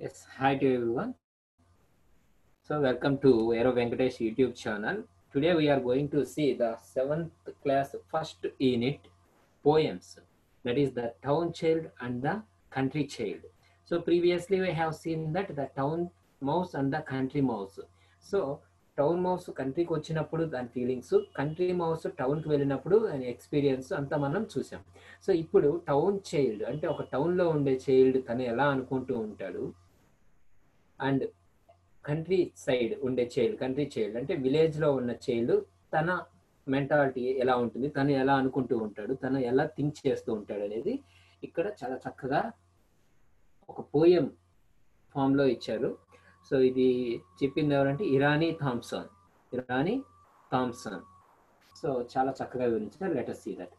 Yes, hi to everyone. So welcome to Aero Venkatesh YouTube channel. Today we are going to see the seventh class first unit poems. That is the town child and the country child. So previously we have seen that the town mouse and the country mouse. So town mouse కంట్రీకి వచ్చినప్పుడు దాని feelings country mouse టౌన్కి వెళ్ళినప్పుడు దాని experience అంతా మనం చూసాం so ఇప్పుడు టౌన్ చైల్డ్ అంటే ఒక టౌన్లో ఉండే చైల్డ్ తను ఎలా అనుకుంటూ ఉంటాడు అండ్ కంట్రీ సైడ్ ఉండే చైల్డ్ కంట్రీ చైల్డ్ అంటే విలేజ్లో ఉన్న చైల్డ్ తన మెంటాలిటీ ఎలా ఉంటుంది తను ఎలా అనుకుంటూ ఉంటాడు తను ఎలా థింక్ చేస్తూ ఉంటాడు అనేది ఇక్కడ చాలా చక్కగా ఒక పోయం ఫామ్లో ఇచ్చారు. సో ఇది చెప్పింది ఎవరంటే Irene Thompson Irene Thompson. So చాలా చక్కగా వివరించారు. Let us see that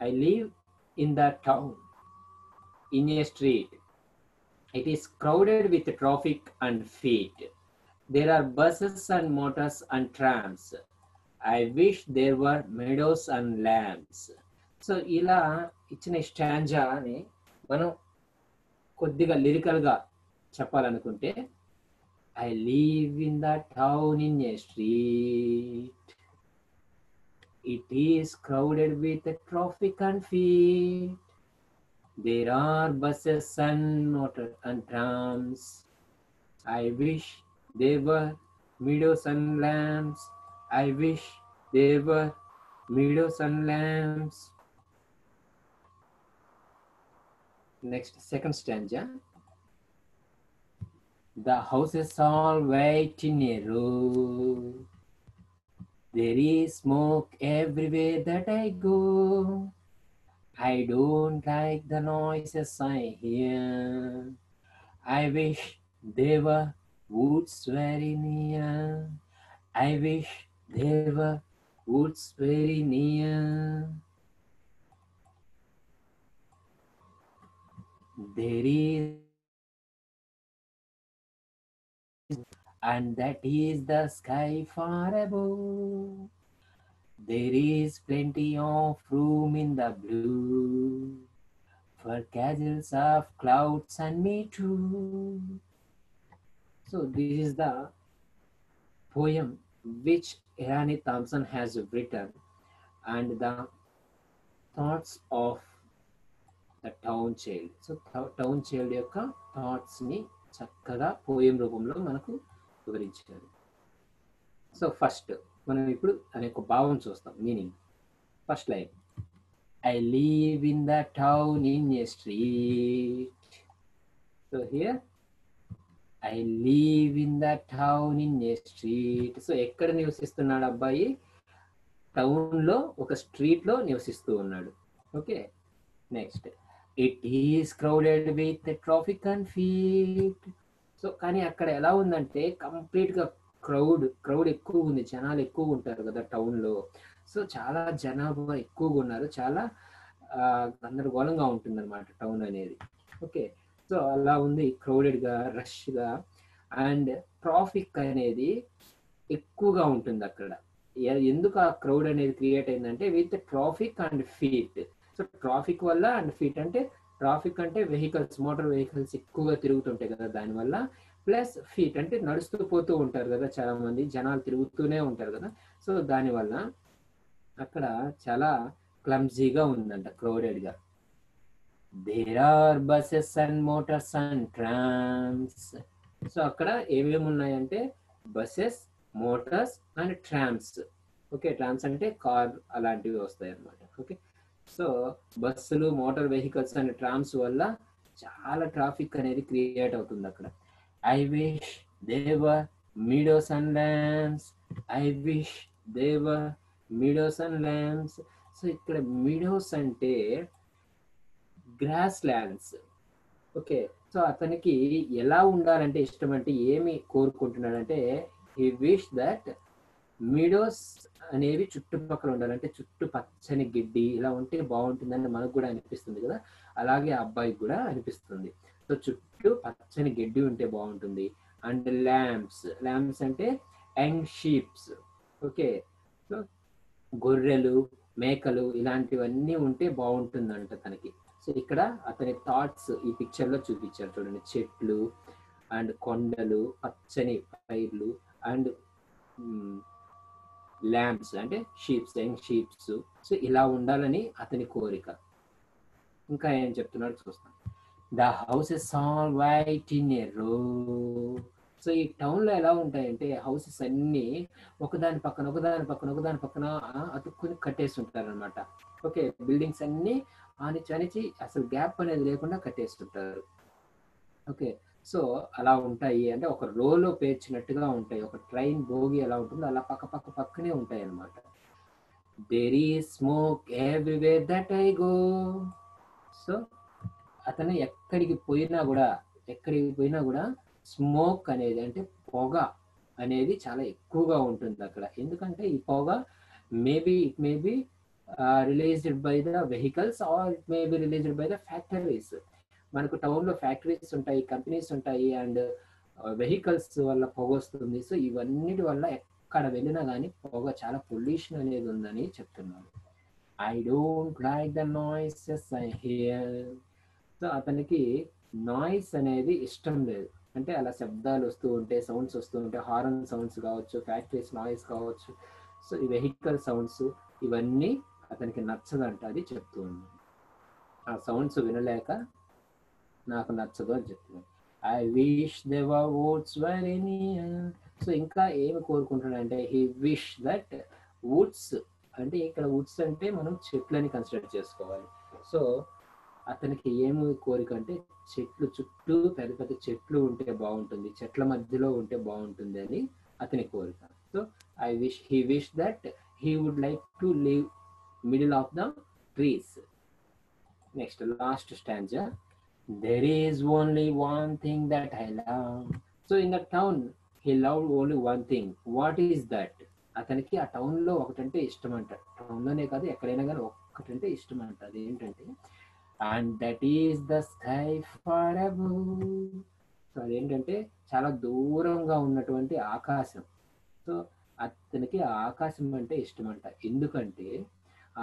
I live in the town in a street It is crowded with traffic and feet. There are buses and motors and trams. I wish there were meadows and lambs so ఇలా ఇచ్చిన stanza అని మనం కొద్దిగా లిరికల్గా చెప్పాలనుకుంటే I live in the town in a street it is crowded with traffic and feet There are buses and, motor, and trams. I wish there were meadows and lamps. I wish there were meadows and lamps. Next, second stanza. The houses all wait in a row. There is smoke everywhere that I go. I don't like the noises I hear. I wish there were woods very near. I wish there were woods very near. there is and that is the sky far above there is plenty of room in the blue for castles of clouds and me too so this is the poem which Irani Thompson has written and the thoughts of the town child so town child యొక్క థాట్స్ని చక్కగా poem రూపంలో మనకు వివరించారు so first మనం ఇప్పుడు అనే ఒక భావం చూస్తాం meaning first line I live in the town in a street so here I live in the town in a street so ఎక్కడ నివసిస్తున్నాడు అబ్బాయి? టౌన్లో ఒక స్ట్రీట్లో నివసిస్తూ ఉన్నాడు. Okay? Next it is crowded with traffic and feet so కానీ అక్కడ ఎలా ఉందంటే కంప్లీట్గా క్రౌడ్ క్రౌడ్ ఎక్కువ ఉంది జనాలు ఎక్కువ ఉంటారు కదా టౌన్లో. సో చాలా జనాభా ఎక్కువగా ఉన్నారు చాలా గందరగోళంగా ఉంటుంది అనమాట టౌన్ అనేది. ఓకే. సో అలా ఉంది క్రౌడెడ్గా రష్గా అండ్ ట్రాఫిక్ అనేది ఎక్కువగా ఉంటుంది అక్కడ ఎందుకు ఆ క్రౌడ్ అనేది క్రియేట్ అయిందంటే with traffic and feet. So traffic వల్ల అండ్ ఫీట్ అంటే ట్రాఫిక్ అంటే వెహికల్స్ మోటార్ వెహికల్స్ ఎక్కువగా తిరుగుతుంటాయి కదా దానివల్ల ప్లస్ ఫీట్ అంటే నడుస్తూ పోతూ ఉంటారు కదా చాలా మంది జనాలు తిరుగుతూనే ఉంటారు కదా. సో దానివల్ల అక్కడ చాలా క్లమ్జీగా ఉందంట క్రౌడెడ్గా. There are buses and motors and trams so అక్కడ ఏమేమి ఉన్నాయంటే buses motors and trams okay trams అంటే కార్ అలాంటివి వస్తాయి అన్నమాట ఓకే సో బస్సులు మోటార్ వెహికల్స్ అండ్ ట్రామ్స్ వల్ల చాలా ట్రాఫిక్ అనేది క్రియేట్ అవుతుంది అక్కడ. I wish there were meadows and lambs I wish there were meadows and lands so ఇక్కడ మీడోస్ అంటే గ్రాస్ ల్యాండ్స్ ఓకే సో అతనికి ఎలా ఉండాలంటే ఇష్టం అంటే ఏమి కోరుకుంటున్నాడంటే హీ విష్ దట్ మీడోస్ అనేవి చుట్టుపక్కల ఉండాలంటే చుట్టూ పచ్చని గిడ్డి ఇలా ఉంటే బాగుంటుందని మనకు కూడా అనిపిస్తుంది కదా. అలాగే అబ్బాయికి కూడా అనిపిస్తుంది. సో చుట్టూ పచ్చని గడ్డి ఉంటే బాగుంటుంది. అండ్ ల్యాంప్స్ ల్యాంప్స్ అంటే యంగ్ షీప్స్. ఓకే. సో గొర్రెలు మేకలు ఇలాంటివన్నీ ఉంటే బాగుంటుందంట తనకి. సో ఇక్కడ అతని థాట్స్ ఈ పిక్చర్లో చూపించారు చూడండి. చెట్లు అండ్ కొండలు పచ్చని పైర్లు అండ్ ల్యాంప్స్ అంటే షీప్స్ యంగ్ షీప్స్. సో ఇలా ఉండాలని అతని కోరిక. ఇంకా ఏం చెప్తున్నాడు చూస్తాం. The houses all white in a row so ఈ టౌన్లో ఎలా ఉంటాయంటే హౌసెస్ అన్నీ ఒకదాని పక్కన ఒకదాని పక్కన ఒకదాని పక్కన అతుక్కుని కట్టేసి ఉంటారు అనమాట ఓకే బిల్డింగ్స్ అన్ని ఆనిచి అనిచి అసలు గ్యాప్ అనేది లేకుండా కట్టేస్తుంటారు. ఓకే సో అలా ఉంటాయి. అంటే ఒక రోలో పేర్చినట్టుగా ఉంటాయి. ఒక ట్రైన్ భోగి ఎలా ఉంటుందో అలా పక్క పక్క పక్కనే ఉంటాయి అనమాట there is smoke everywhere that I go so అతను ఎక్కడికి పోయినా కూడా ఎక్కడికి పోయినా కూడా స్మోక్ అనేది అంటే పొగ అనేది చాలా ఎక్కువగా ఉంటుంది అక్కడ. ఎందుకంటే ఈ పొగ maybe it maybe released by the vehicles or it may be released by the factories మనకు టౌన్లో ఫ్యాక్టరీస్ ఉంటాయి కంపెనీస్ ఉంటాయి అండ్ వెహికల్స్ వల్ల పొగ వస్తుంది. సో ఇవన్నిటి వల్ల ఎక్కడ వెళ్ళినా కానీ పొగ చాలా పొల్యూషన్ అనేది ఉందని చెప్తున్నాను. I don't like the noises I hear so అతనికి నాయిస్ అనేది ఇష్టం లేదు. అంటే అలా శబ్దాలు వస్తూ ఉంటే సౌండ్స్ వస్తూ ఉంటే హారన్ సౌండ్స్ కావచ్చు ఫ్యాక్టరీస్ నాయిస్ కావచ్చు సో ఈ వెహికల్ సౌండ్స్ ఇవన్నీ అతనికి నచ్చదంట అది చెప్తూ ఉన్నాను ఆ సౌండ్స్ వినలేక నాకు నచ్చదు అని చెప్తున్నాను I wish there were woods were so ఇంకా ఏమి కోరుకుంటున్నాడంటే హీ విష్ దట్ వుడ్స్ అంటే ఇక్కడ వుడ్స్ అంటే మనం చెట్లని కన్సిడర్ చేసుకోవాలి. సో అతనికి ఏమి కోరిక అంటే చెట్లు చుట్టూ పెద్ద పెద్ద చెట్లు ఉంటే బాగుంటుంది చెట్ల మధ్యలో ఉంటే బాగుంటుంది అని అతని కోరిక so I wish he wish that he would like to live middle of the trees next last stanza there is only one thing that I love. So in the town, he loved only one thing. What is that? అతనికి ఆ టౌన్లో ఒకటంటే ఇష్టం అంట టౌన్లోనే కాదు ఎక్కడైనా కానీ ఒక్కటంటే ఇష్టం అంట అది ఏంటంటే and that is the sky far so అదేంటంటే చాలా దూరంగా ఉన్నటువంటి ఆకాశం. సో అతనికి ఆకాశం అంటే ఇష్టం అంట ఎందుకంటే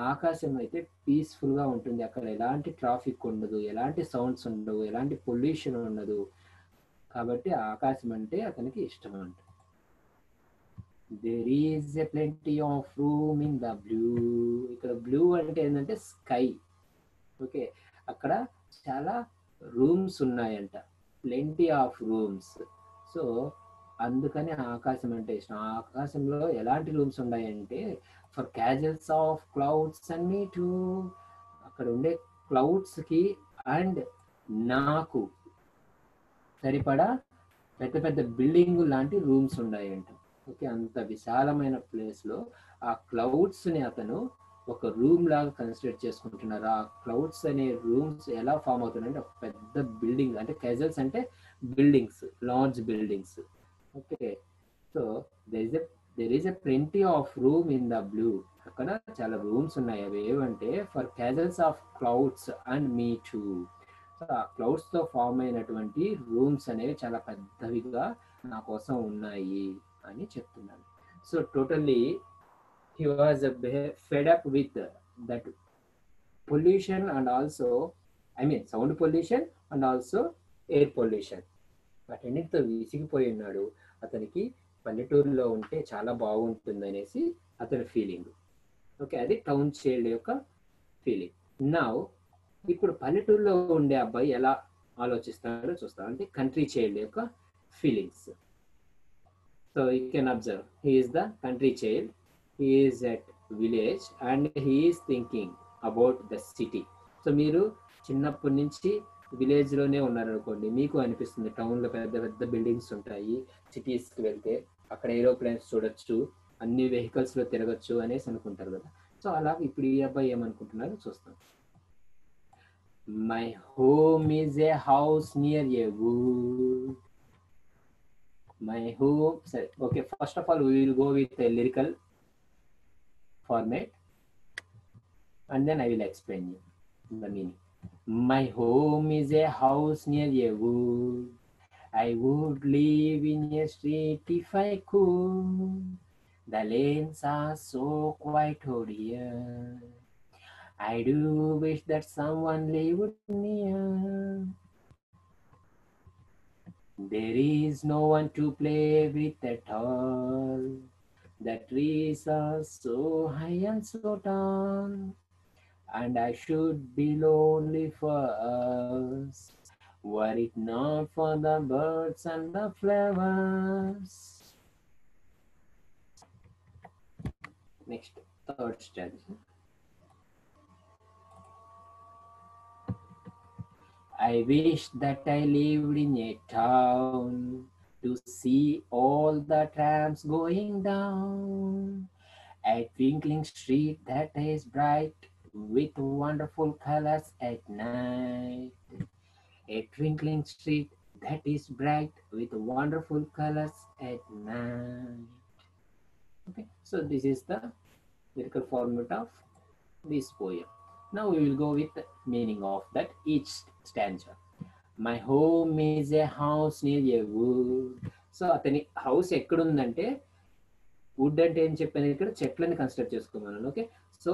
ఆకాశం అయితే పీస్ఫుల్గా ఉంటుంది. అక్కడ ఎలాంటి ట్రాఫిక్ ఉండదు ఎలాంటి సౌండ్స్ ఉండవు ఎలాంటి పొల్యూషన్ ఉండదు. కాబట్టి ఆకాశం అంటే అతనికి ఇష్టం అంట there is a plenty of room in the blue ఇక్కడ బ్లూ అంటే ఏంటంటే స్కై ఓకే. అక్కడ చాలా రూమ్స్ ఉన్నాయంట. Plenty of rooms. సో అందుకని ఆకాశం అంటే ఇష్టం. ఆ ఆకాశంలో ఎలాంటి రూమ్స్ ఉన్నాయంటే ఫర్ క్యాజల్స్ ఆఫ్ క్లౌడ్స్ అన్ని టు. అక్కడ ఉండే క్లౌడ్స్కి అండ్ నాకు సరిపడా పెద్ద పెద్ద బిల్డింగ్ లాంటి రూమ్స్ ఉన్నాయంట. ఓకే అంత విశాలమైన ప్లేస్లో ఆ క్లౌడ్స్ని అతను ఒక రూమ్ లాగా కన్సిడర్ చేసుకుంటున్నారు? ఆ క్లౌడ్స్ అనే రూమ్స్ ఎలా ఫామ్ అవుతున్నాయంటే ఒక పెద్ద బిల్డింగ్ అంటే క్యాజల్స్ అంటే buildings large buildings okay so there is a there is a plenty of room in the blue అక్కడ చాలా రూమ్స్ ఉన్నాయి. అవి ఏవంటే for castles of clouds and me too so ఆ క్లౌడ్స్తో ఫామ్ అయినటువంటి రూమ్స్ అనేవి చాలా పెద్దవిగా నా కోసం ఉన్నాయి అని చెప్తున్నాను. So totally he was fed up with that pollution and also I mean sound pollution and also air pollution వాటన్నిటితో విసిగిపోయి ఉన్నాడు. అతనికి పల్లెటూరులో ఉంటే చాలా బాగుంటుంది అనేసి అతని ఫీలింగ్ ఓకే అది టౌన్ చైల్డ్ యొక్క ఫీలింగ్ నా ఇప్పుడు పల్లెటూరులో ఉండే అబ్బాయి ఎలా ఆలోచిస్తాడో చూస్తాం. అంటే కంట్రీ చైల్డ్ యొక్క feelings so you can observe he is the country child he is at village and he is thinking about the city so మీరు చిన్నప్పటి నుంచి విలేజ్లోనే ఉన్నారనుకోండి మీకు అనిపిస్తుంది టౌన్లో పెద్ద పెద్ద బిల్డింగ్స్ ఉంటాయి సిటీస్కి వెళ్తే అక్కడ ఏరోప్లేన్స్ చూడొచ్చు అన్ని వెహికల్స్లో తిరగచ్చు అనేసి అనుకుంటారు కదా. సో అలా ఇప్పుడు ఈ అబ్బాయి ఏమనుకుంటున్నారో చూస్తాం. My home is a house near a wood my home సరే okay first of all will go with lyrical format and then I will explain you the meaning. My home is a house near a wood. I would live in a street if I could. The lanes are so quiet over here. I do wish that someone lived near. There is no one to play with at all. The trees are so high and so tall, and I should be lonely for us, were it not for the birds and the flowers. Next, third stanza. I wish that I lived in a town to see all the trams going down. A twinkling street that is bright with wonderful colors at night. A twinkling street that is bright with wonderful colors at night. Okay, so this is the lyrical format of this poem. Now we will go with the meaning of that each stanza. My home is a house near a wood so అతని house ఎక్కడుందంటే wood అంటే ఏం చెప్పాను ఇక్కడ? చెట్లని construct చేసుకోమన్నాను okay so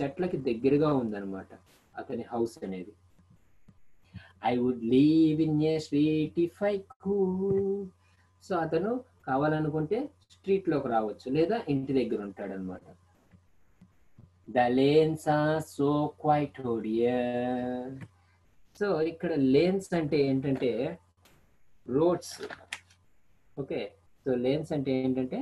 చెట్లకి దగ్గరగా ఉందన్నమాట అతని హౌస్ అనేది. I would live in a street if I could so అతను కావాలనుకుంటే స్ట్రీట్లోకి రావచ్చు. లేదా ఇంటి దగ్గర ఉంటాడు అనమాట the lanes are so quiet oh dear so ఇక్కడ లేన్స్ అంటే ఏంటంటే రోడ్స్ ఓకే సో లేన్స్ అంటే ఏంటంటే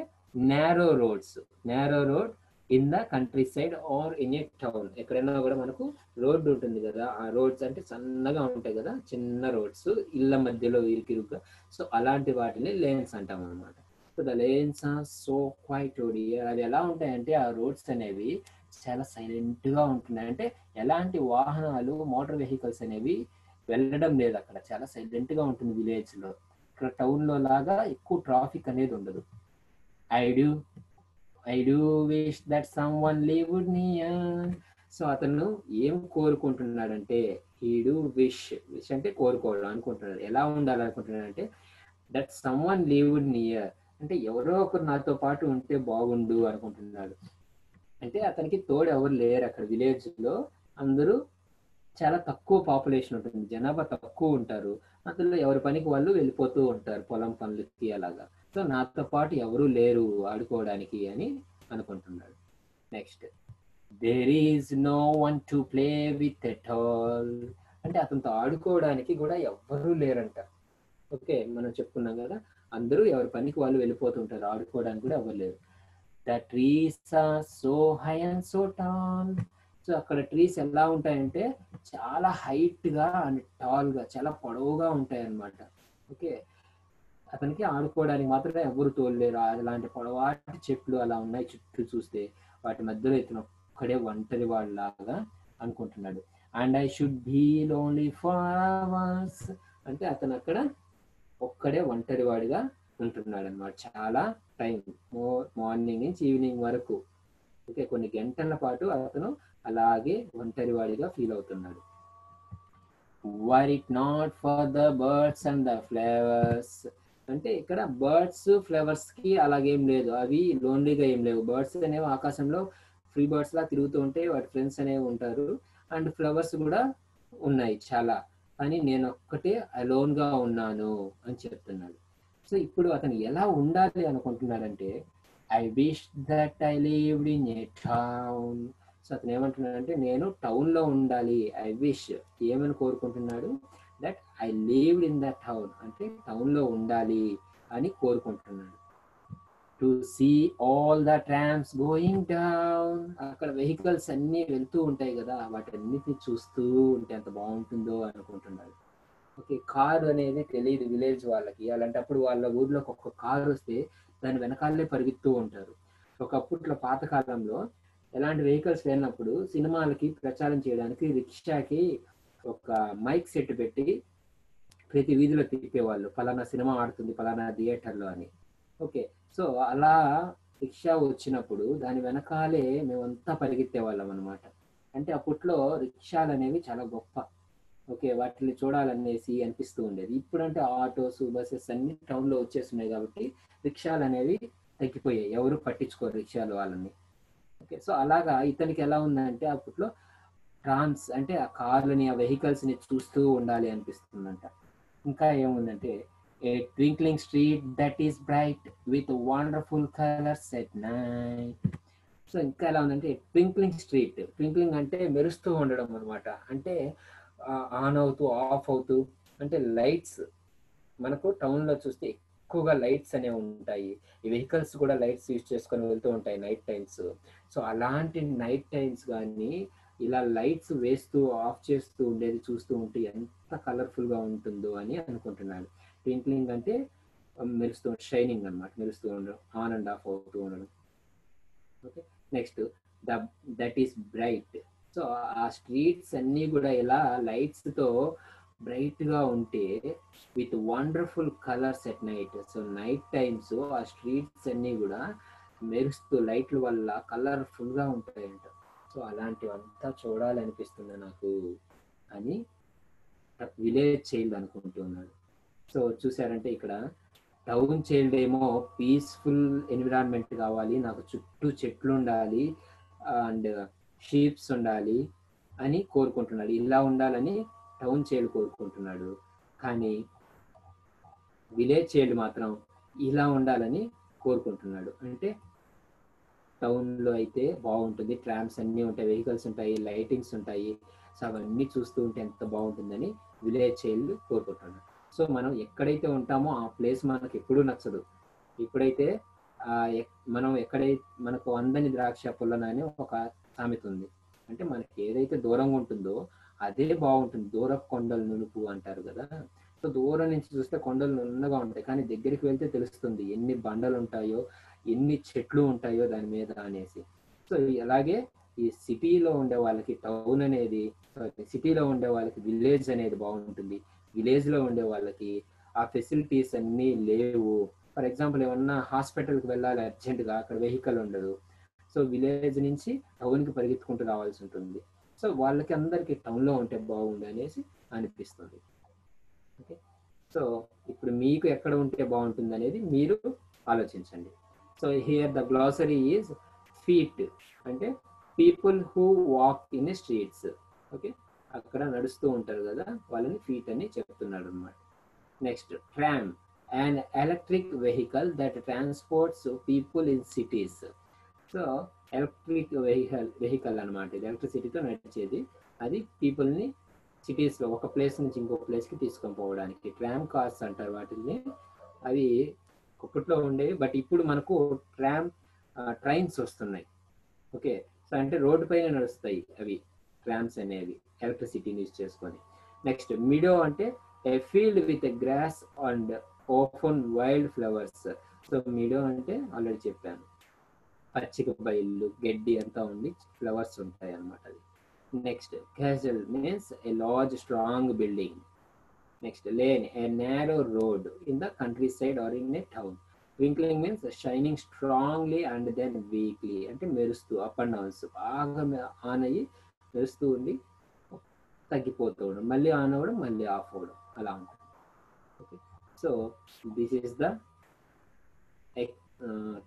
narrow roads narrow road in the countryside or in a town ఎక్కడైనా కూడా మనకు రోడ్డు ఉంటుంది కదా ఆ రోడ్స్ అంటే సన్నగా ఉంటాయి కదా చిన్న రోడ్స్. ఇళ్ళ మధ్యలో ఇరుకిరుగ్గా సో అలాంటి వాటిని లేన్స్ అంటాం అనమాట సో అలయన్స్ సో క్వైట్ ఓడియర్ అది ఎలా ఉంటాయంటే ఆ రోడ్స్ అనేవి చాలా సైలెంట్గా ఉంటున్నాయి. అంటే ఎలాంటి వాహనాలు మోటార్ వెహికల్స్ అనేవి వెళ్ళడం లేదు అక్కడ. చాలా సైలెంట్గా ఉంటుంది విలేజ్లో. ఇక్కడ టౌన్లో లాగా ఎక్కువ ట్రాఫిక్ అనేది ఉండదు. I do I do wish that someone live near so అతను ఏం కోరుకుంటున్నాడంటే he do do wish wish అంటే కోరుకోవడం అనుకుంటున్నాడు ఎలా ఉండాలనుకుంటున్నాడంటే అంటే that someone live near అంటే ఎవరో ఒకరు నాతో పాటు ఉంటే బాగుండు అనుకుంటున్నాడు. అంటే అతనికి తోడు ఎవరు లేరు అక్కడ విలేజ్లో. అందరూ చాలా తక్కువ పాపులేషన్ ఉంటుంది. జనాభా తక్కువ ఉంటారు. అందులో ఎవరి పనికి వాళ్ళు వెళ్ళిపోతూ ఉంటారు. పొలం పనులకి అలాగా. సో నాతో పాటు ఎవరు లేరు ఆడుకోవడానికి అని అనుకుంటున్నాడు. Next there is no one to play with at all అంటే అతనితో ఆడుకోవడానికి కూడా ఎవ్వరూ లేరంట. ఓకే మనం చెప్పుకున్నాం కదా. అందరూ ఎవరి పనికి వాళ్ళు వెళ్ళిపోతుంటారు. ఆడుకోవడానికి కూడా అవ్వలేరు the trees are so high and so tall so అక్కడ ట్రీస్ ఎలా ఉంటాయంటే చాలా హైట్గా అండ్ టాల్గా చాలా పొడవుగా ఉంటాయి అన్నమాట ఓకే అతనికి ఆడుకోవడానికి మాత్రం ఎవరు తోలలేరు అలాంటి పొడవాటి చెట్లు అలా ఉన్నాయి చుట్టూ చూస్తే. వాటి మధ్యలో ఇతను ఒక్కడే ఒంటరి వాళ్ళలాగా అనుకుంటున్నాడు. And I should be lonely for hours అంటే అతను అక్కడ ఒక్కడే ఒంటరివాడిగా ఉంటున్నాడు అనమాట చాలా టైం. మార్నింగ్ నుంచి ఈవినింగ్ వరకు. ఓకే కొన్ని గంటల పాటు అతను అలాగే ఒంటరివాడిగా ఫీల్ అవుతున్నాడు. Were it not for the birds and the flowers. అంటే ఇక్కడ బర్డ్స్ ఫ్లేవర్స్కి అలాగేం లేదు. అవి లోన్లీగా ఏం లేవు. బర్డ్స్ అనేవి ఆకాశంలో ఫ్రీ బర్డ్స్ లా తిరుగుతూ ఉంటే వాటి ఫ్రెండ్స్ అనేవి ఉంటారు. అండ్ ఫ్లవర్స్ కూడా ఉన్నాయి చాలా. కానీ నేను ఒక్కటే అలోన్గా ఉన్నాను అని చెప్తున్నాడు. సో ఇప్పుడు అతను ఎలా ఉండాలి అనుకుంటున్నాడంటే I wish that I lived in a town so అతను ఏమంటున్నాడంటే నేను టౌన్లో ఉండాలి. ఐ విష్ ఏమని కోరుకుంటున్నాడు? That I lived in the town అంటే టౌన్లో ఉండాలి అని కోరుకుంటున్నాడు. To see all the trams going down అక్కడ వెహికల్స్ అన్ని వెళ్తూ ఉంటాయి కదా వాటన్నిటిని చూస్తూ ఉంటే ఎంత బాగుంటుందో అనుకుంటున్నారు ఓకే కారు అనేది తెలియదు విలేజ్ వాళ్ళకి. అలాంటప్పుడు వాళ్ళ ఊర్లోకి ఒక్క కారు వస్తే దాని వెనకాలే పరిగెత్తూ ఉంటారు. ఒకప్పట్లో పాతకాలంలో ఎలాంటి వెహికల్స్ లేనప్పుడు సినిమాలకి ప్రచారం చేయడానికి రిక్షాకి ఒక మైక్ సెట్ పెట్టి ప్రతి వీధిలో తిప్పేవాళ్ళు. ఫలానా సినిమా ఆడుతుంది ఫలానా థియేటర్లో అని. ఓకే సో అలా రిక్షా వచ్చినప్పుడు దాని వెనకాలే మేమంతా పరిగెత్తే వాళ్ళం అనమాట అంటే అప్పట్లో రిక్షాలు అనేవి చాలా గొప్ప. ఓకే వాటిని చూడాలనేసి అనిపిస్తూ ఉండేది. ఇప్పుడంటే ఆటోస్ బస్సెస్ అన్ని టౌన్లో వచ్చేస్తున్నాయి కాబట్టి రిక్షాలు అనేవి తగ్గిపోయాయి. ఎవరు పట్టించుకోరు రిక్షాలు వాళ్ళని. ఓకే సో అలాగా ఇతనికి ఎలా ఉందంటే అప్పట్లో ట్రాన్స్ అంటే ఆ కార్లని ఆ వెహికల్స్ని చూస్తూ ఉండాలి అనిపిస్తుందంట. ఇంకా ఏముందంటే a twinkling street that is bright with wonderful colours at night so ఇంకా ఎలా ఉందంటే ట్వింక్లింగ్ స్ట్రీట్ ట్వింక్లింగ్ అంటే మెరుస్తూ ఉండడం అనమాట అంటే ఆన్ అవుతూ ఆఫ్ అవుతూ అంటే లైట్స్ మనకు టౌన్లో చూస్తే ఎక్కువగా లైట్స్ అనేవి ఉంటాయి. ఈ వెహికల్స్ కూడా లైట్స్ యూజ్ చేసుకొని వెళ్తూ ఉంటాయి నైట్ టైమ్స్ సో అలాంటి నైట్ టైమ్స్ కానీ ఇలా లైట్స్ వేస్తూ ఆఫ్ చేస్తూ ఉండేది చూస్తూ ఉంటే ఎంత కలర్ఫుల్గా ఉంటుందో అని అనుకుంటున్నాను. ట్వింక్లింగ్ అంటే మెరుస్తూ షైనింగ్ అన్నమాట. మెరుస్తూ ఉండడం ఆన్ అండ్ ఆఫ్ అవుతూ ఉండడం. Okay? Next the that is bright. So ఆ స్ట్రీట్స్ అన్నీ కూడా ఇలా లైట్స్తో ఉంటే with wonderful colours at night. So night times ఆ స్ట్రీట్స్ అన్నీ కూడా మెరుస్తూ లైట్ల వల్ల కలర్ఫుల్గా ఉంటాయంట. సో అలాంటివంతా చూడాలనిపిస్తుంది నాకు అని విలేజ్ చైల్డ్ అనుకుంటున్నాడు. సో చూసారంటే ఇక్కడ టౌన్ చైల్డ్ ఏమో పీస్ఫుల్ ఎన్విరాన్మెంట్ కావాలి నాకు చుట్టూ చెట్లు ఉండాలి అండ్ షీప్స్ ఉండాలి అని కోరుకుంటున్నాడు. ఇలా ఉండాలని టౌన్ చైల్డ్ కోరుకుంటున్నాడు. కానీ విలేజ్ చైల్డ్ మాత్రం ఇలా ఉండాలని కోరుకుంటున్నాడు. అంటే టౌన్లో అయితే బాగుంటుంది. ట్రామ్స్ అన్నీ ఉంటాయి వెహికల్స్ ఉంటాయి లైటింగ్స్ ఉంటాయి. సో అవన్నీ చూస్తూ ఉంటే ఎంత బాగుంటుందని విలేజ్ చైల్డ్ కోరుకుంటున్నాడు. సో మనం ఎక్కడైతే ఉంటామో ఆ ప్లేస్ మనకు ఎప్పుడూ నచ్చదు. ఇప్పుడైతే మనం ఎక్కడైతే మనకు అందని ద్రాక్ష పుల్లనని ఒక సామెత ఉంది. అంటే మనకి ఏదైతే దూరంగా ఉంటుందో అదే బాగుంటుంది. దూర కొండలు నునుపు అంటారు కదా. సో దూరం నుంచి చూస్తే కొండలు నున్నగా ఉంటాయి. కానీ దగ్గరికి వెళ్తే తెలుస్తుంది ఎన్ని బండలు ఉంటాయో ఎన్ని చెట్లు ఉంటాయో దాని మీద అనేసి. సో అలాగే ఈ సిటీలో ఉండే వాళ్ళకి టౌన్ అనేది సిటీలో ఉండే వాళ్ళకి విలేజ్ అనేది బాగుంటుంది. విలేజ్లో ఉండే వాళ్ళకి ఆ ఫెసిలిటీస్ అన్నీ లేవు. ఫర్ ఎగ్జాంపుల్ ఏమన్నా హాస్పిటల్కి వెళ్ళాలి అర్జెంటుగా అక్కడ వెహికల్ ఉండదు. సో విలేజ్ నుంచి టౌన్కి పరిగెత్తుకుంటూ రావాల్సి ఉంటుంది. సో వాళ్ళకి అందరికీ టౌన్లో ఉంటే బాగుండు అనేసి అనిపిస్తుంది. ఓకే సో ఇప్పుడు మీకు ఎక్కడ ఉంటే బాగుంటుంది అనేది మీరు ఆలోచించండి. So here the glossary is feet అంటే people who walk in streets okay అక్కడ నడుస్తూ ఉంటారు కదా వాళ్ళని ఫీట్ అని చెప్తున్నాడు అనమాట next tram and electric vehicle that transports people in cities so electric vehicle vehicle అనమాట ఇది ఎలక్ట్రిసిటీతో నడిచేది. అది పీపుల్ని సిటీస్లో ఒక ప్లేస్ నుంచి ఇంకో ప్లేస్కి తీసుకొని పోవడానికి. ట్రామ్ కార్స్ అంటారు వాటిని అవి ఒకట్లో ఉండేవి బట్ ఇప్పుడు మనకు ట్రామ్ ట్రైన్స్ వస్తున్నాయి. ఓకే సో అంటే రోడ్డు పైన నడుస్తాయి అవి. ట్రామ్స్ అనేవి ఎలక్ట్రిసిటీని యూజ్ చేసుకొని. నెక్స్ట్ మిడో అంటే a field with grass and open wild flowers so meadow అంటే ఆల్రెడీ చెప్పాను. పచ్చిక బయళ్ళు గడ్డి అంతా ఉండి ఫ్లవర్స్ ఉంటాయి అన్నమాట అది next casual means a large strong building next lane a narrow road in the country side or in a town twinkling means shining strongly and then weekly అంటే మెరుస్తూ అప్ అండ్ డౌన్స్ బాగా on అయ్యి మెరుస్తూ ఉండి తగ్గిపోతూ ఉండడం మళ్ళీ on అవ్వడం మళ్ళీ ఆఫ్ అవ్వడం అలా ఉంటుంది okay so this is the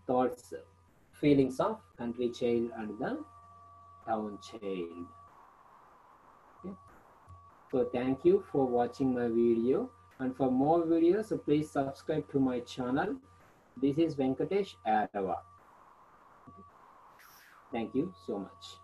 thoughts feelings of country child and the town child. Okay. So thank you for watching my video and for more videos so please subscribe to my channel. This is Venkatesh Adava. Okay. Thank you so much.